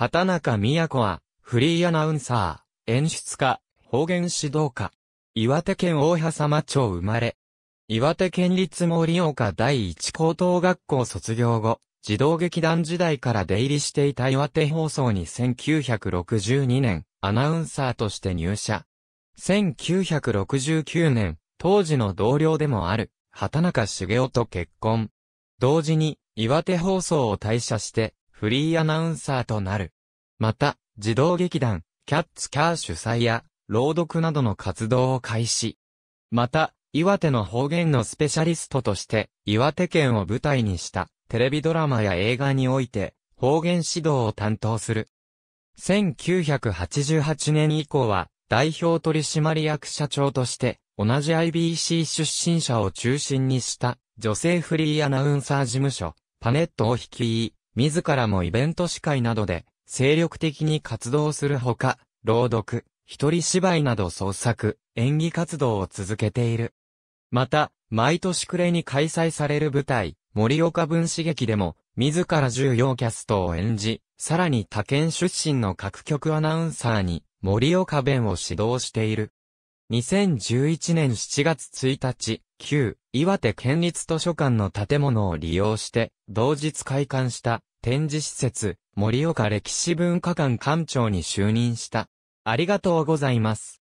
畑中都は、フリーアナウンサー、演出家、方言指導家。岩手県大波様町生まれ。岩手県立森岡第一高等学校卒業後、児童劇団時代から出入りしていた岩手放送に1962年、アナウンサーとして入社。1969年、当時の同僚でもある、畑中茂雄と結婚。同時に、岩手放送を退社して、フリーアナウンサーとなる。また、児童劇団、キャッツキャー主催や、朗読などの活動を開始。また、岩手の方言のスペシャリストとして、岩手県を舞台にした、テレビドラマや映画において、方言指導を担当する。1988年以降は、代表取締役社長として、同じ IBC 出身者を中心にした、女性フリーアナウンサー事務所、パネットを率い、自らもイベント司会などで、精力的に活動するほか、朗読、一人芝居など創作、演技活動を続けている。また、毎年暮れに開催される舞台、森岡分子劇でも、自ら重要キャストを演じ、さらに他県出身の各局アナウンサーに、森岡弁を指導している。2011年7月1日、旧岩手県立図書館の建物を利用して、同日開館した展示施設、森岡歴史文化館館長に就任した。ありがとうございます。